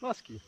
Nossa, que